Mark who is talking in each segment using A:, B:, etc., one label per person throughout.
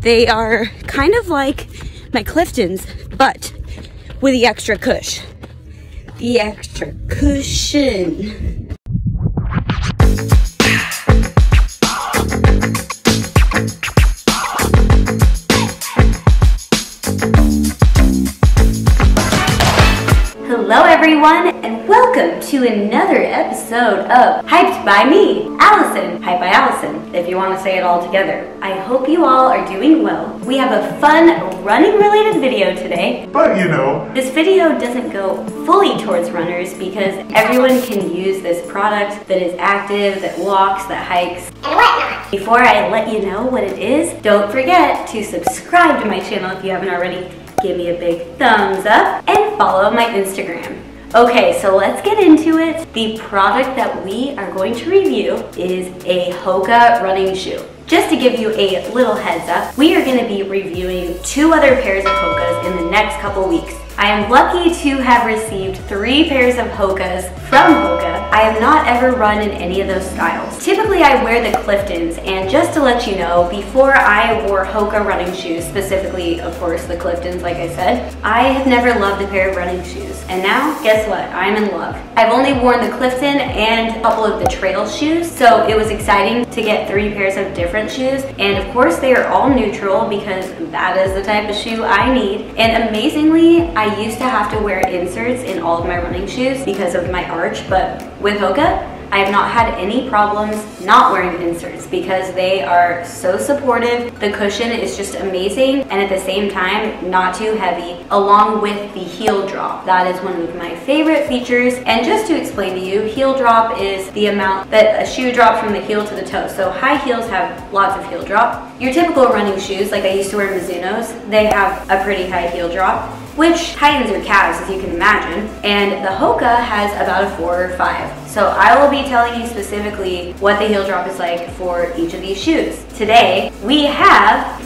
A: They are kind of like my Cliftons, but with the extra cush. The extra cushion. Hello everyone and welcome to another episode of Hyped by me, Alison. Hyped by Alison, if you want to say it all together. I hope you all are doing well. We have a fun running related video today.
B: But you know,
A: This video doesn't go fully towards runners because everyone can use this product that is active, that walks, that hikes,
C: and whatnot.
A: before I let you know what it is, don't forget to subscribe to my channel if you haven't already. Give me a big thumbs up and follow my Instagram. Okay, so let's get into it. The product that we are going to review is a Hoka running shoe. Just to give you a little heads up, we are going to be reviewing two other pairs of Hokas in the next couple weeks. I am lucky to have received three pairs of Hokas from Hoka. I have not ever run in any of those styles. Typically I wear the Cliftons and just to let you know, before I wore Hoka running shoes, specifically of course the Cliftons like I said, I have never loved a pair of running shoes. And now, guess what? I'm in love. I've only worn the Clifton and a couple of the trail shoes, so it was exciting to get three pairs of different shoes. And of course they are all neutral because that is the type of shoe I need. And amazingly, I used to have to wear inserts in all of my running shoes because of my arch, but with Hoka, I have not had any problems not wearing inserts because they are so supportive. The cushion is just amazing and at the same time not too heavy along with the heel drop. That is one of my favorite features and just to explain to you, heel drop is the amount that a shoe drops from the heel to the toe. So high heels have lots of heel drop. Your typical running shoes, like I used to wear Mizuno's, they have a pretty high heel drop which tightens your calves as you can imagine. And the Hoka has about a four or five. So I will be telling you specifically what the heel drop is like for each of these shoes. Today, we have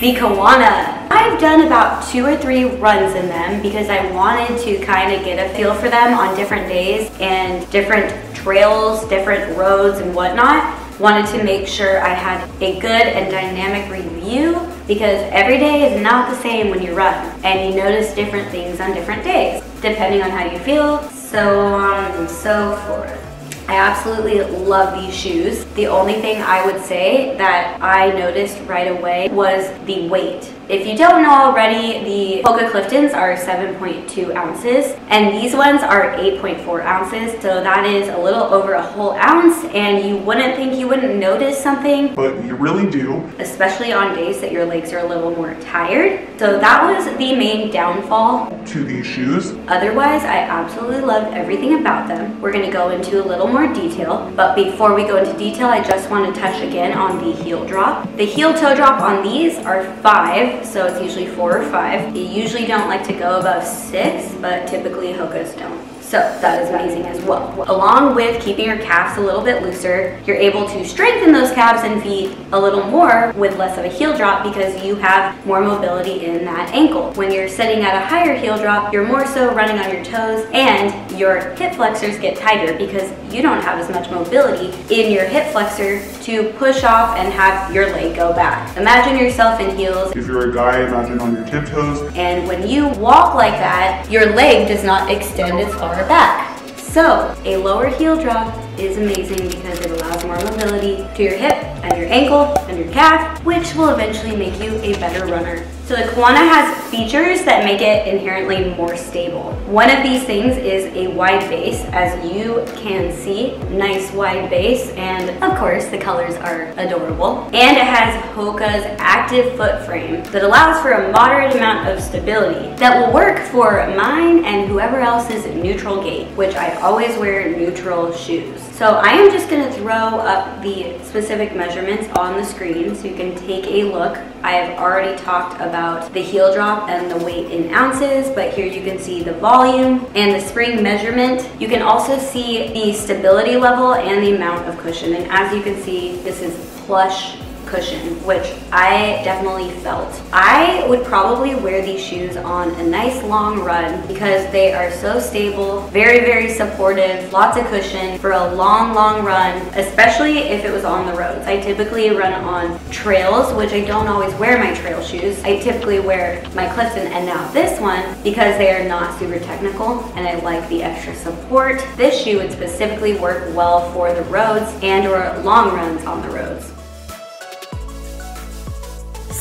A: the Kawana. I've done about two or three runs in them because I wanted to kind of get a feel for them on different days and different trails, different roads and whatnot. Wanted to make sure I had a good and dynamic review because every day is not the same when you run and you notice different things on different days depending on how you feel, so on and so forth. I absolutely love these shoes. The only thing I would say that I noticed right away was the weight. If you don't know already, the Hoka Cliftons are 7.2 ounces and these ones are 8.4 ounces. So that is a little over a whole ounce and you wouldn't think you wouldn't notice something,
B: but you really do.
A: especially on days that your legs are a little more tired. So that was the main downfall
B: To these shoes,
A: Otherwise, I absolutely love everything about them. We're gonna go into a little more detail, but before we go into detail, I just want to touch again on the heel drop. The heel toe drop on these are five, so it's usually four or five. You usually don't like to go above six, but typically Hokas don't. So that is amazing as well. Along with keeping your calves a little bit looser, you're able to strengthen those calves and feet a little more with less of a heel drop because you have more mobility in that ankle. When you're sitting at a higher heel drop, you're more so running on your toes and your hip flexors get tighter because you don't have as much mobility in your hip flexor to push off and have your leg go back. Imagine yourself in heels
B: if you're a guy, imagine on your tiptoes.
A: and when you walk like that, your leg does not extend as far back. So a lower heel drop is amazing because it allows more mobility to your hip and your ankle and your calf, which will eventually make you a better runner. So the Kawana has features that make it inherently more stable. One of these things is a wide base, as you can see, nice wide base, and of course the colors are adorable. And it has Hoka's active foot frame that allows for a moderate amount of stability that will work for mine and whoever else's neutral gait, which I always wear neutral shoes. So I am just gonna throw up the specific measurements on the screen so you can take a look. I have already talked about the heel drop and the weight in ounces, but here you can see the volume and the spring measurement. You can also see the stability level and the amount of cushion. And as you can see, this is plush cushion, which I definitely felt. I would probably wear these shoes on a nice long run because they are so stable, very, very supportive, lots of cushion for a long, long run, especially if it was on the roads. I typically run on trails, which I don't always wear my trail shoes. I typically wear my Clifton and now this one because they are not super technical and I like the extra support. This shoe would specifically work well for the roads and or long runs on the roads.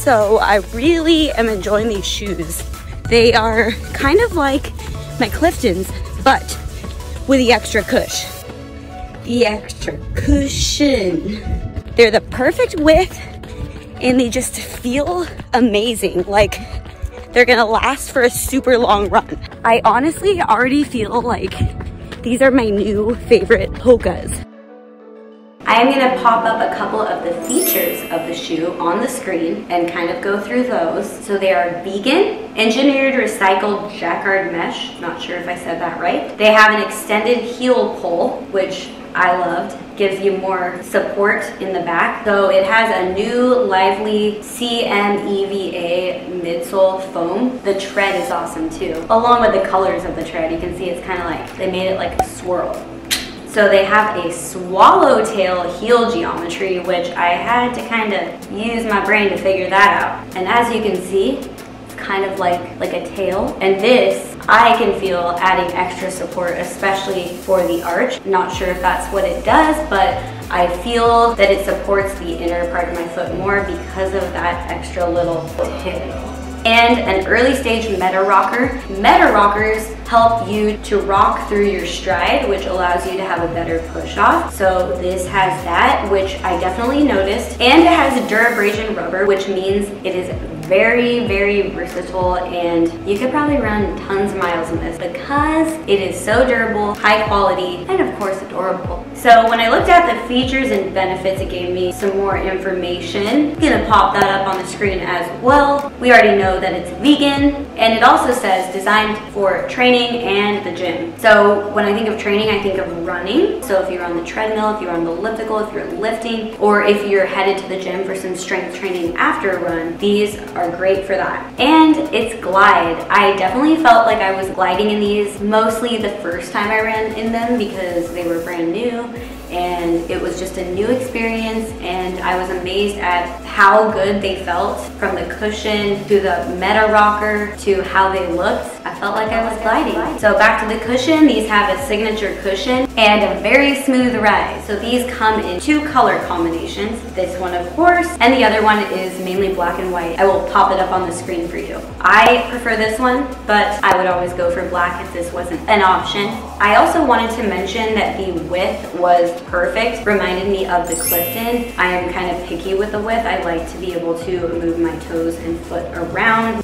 A: So I really am enjoying these shoes. They are kind of like my Cliftons, but with the extra cush. The extra cushion. They're the perfect width and they just feel amazing. Like they're gonna last for a super long run. I honestly already feel like these are my new favorite Hokas. I am gonna pop up a couple of the features of the shoe on the screen and kind of go through those. So they are vegan, engineered recycled jacquard mesh, not sure if I said that right. They have an extended heel pull, which I loved. Gives you more support in the back. So it has a new lively CMEVA midsole foam. The tread is awesome too. Along with the colors of the tread, you can see it's kind of like, they made it like a swirl. So they have a swallowtail heel geometry, which I had to kind of use my brain to figure that out. And as you can see, it's kind of like, like a tail. And this, I can feel adding extra support, especially for the arch. Not sure if that's what it does, but I feel that it supports the inner part of my foot more because of that extra little tip and an early stage meta rocker. Meta rockers help you to rock through your stride, which allows you to have a better push off. So this has that, which I definitely noticed. And it has a durabrasion rubber, which means it is very, very versatile and you could probably run tons of miles in this because it is so durable, high quality, and of course adorable. So when I looked at the features and benefits, it gave me some more information. I'm gonna pop that up on the screen as well. We already know that it's vegan and it also says designed for training and the gym. So when I think of training, I think of running. So if you're on the treadmill, if you're on the elliptical, if you're lifting, or if you're headed to the gym for some strength training after a run, these are great for that. And it's glide. I definitely felt like I was gliding in these mostly the first time I ran in them because they were brand new and it was just a new experience and I was amazed at how good they felt from the cushion to the meta rocker to how they looked. Felt like I was gliding. So back to the cushion, these have a signature cushion and a very smooth ride. So these come in two color combinations. This one of course, and the other one is mainly black and white. I will pop it up on the screen for you. I prefer this one, but I would always go for black if this wasn't an option. I also wanted to mention that the width was perfect. Reminded me of the Clifton. I am kind of picky with the width. I like to be able to move my toes and foot around.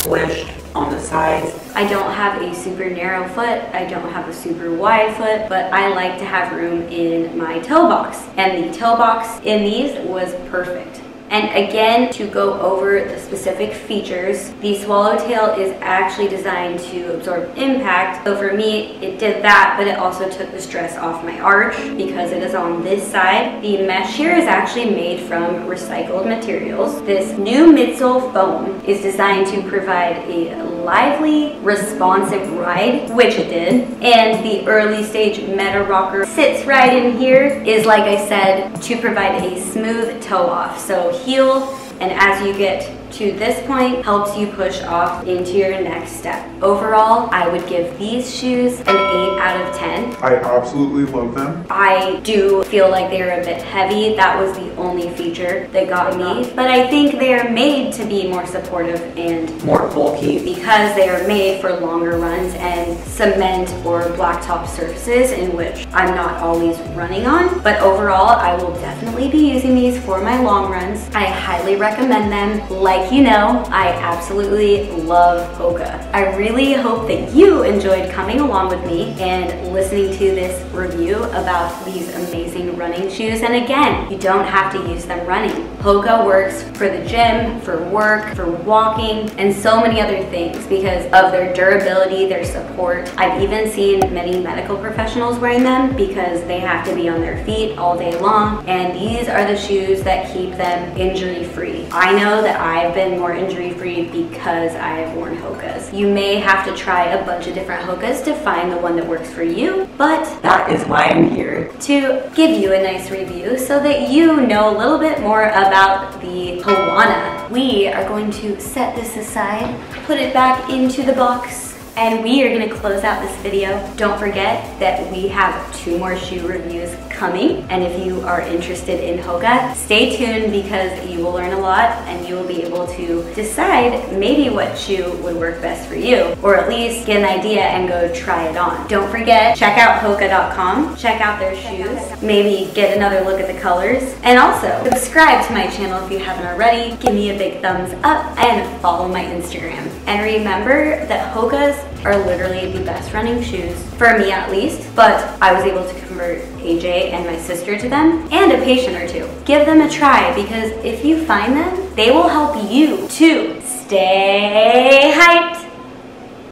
C: Squished on the sides.
A: I don't have a super narrow foot, I don't have a super wide foot, but I like to have room in my toe box. And the toe box in these was perfect. And again, to go over the specific features, the swallowtail is actually designed to absorb impact. So for me, it did that, but it also took the stress off my arch because it is on this side. The mesh here is actually made from recycled materials. This new midsole foam is designed to provide a lively, responsive ride, which it did. And the early stage meta rocker sits right in here is, like I said, to provide a smooth toe off. So heel, and as you get to this point helps you push off into your next step. Overall, I would give these shoes an 8 out of 10.
B: I absolutely love them.
A: I do feel like they're a bit heavy. That was the only feature that got me. But I think they are made to be more supportive and
C: more bulky
A: because they are made for longer runs and cement or blacktop surfaces in which I'm not always running on. But overall, I will definitely be using these for my long runs. I highly recommend them. Like you know, I absolutely love Hoka. I really hope that you enjoyed coming along with me and listening to this review about these amazing running shoes. And again, you don't have to use them running. Hoka works for the gym, for work, for walking, and so many other things because of their durability, their support. I've even seen many medical professionals wearing them because they have to be on their feet all day long. And these are the shoes that keep them injury free. I know that I've been more injury free because I've worn Hokas. You may have to try a bunch of different Hokas to find the one that works for you, but
C: That is why I'm here.
A: to give you a nice review so that you know a little bit more about the Kawana. We are going to set this aside, put it back into the box, and we are gonna close out this video. Don't forget that we have two more shoe reviews coming. And if you are interested in Hoka, stay tuned because you will learn a lot and you will be able to decide maybe what shoe would work best for you, or at least get an idea and go try it on. Don't forget, check out Hoka.com, check out their shoes, maybe get another look at the colors, and also subscribe to my channel if you haven't already. Give me a big thumbs up and follow my Instagram. And remember that Hoka's are literally the best running shoes, for me at least, but I was able to convert AJ and my sister to them, and a patient or two. Give them a try because if you find them, they will help you to stay hyped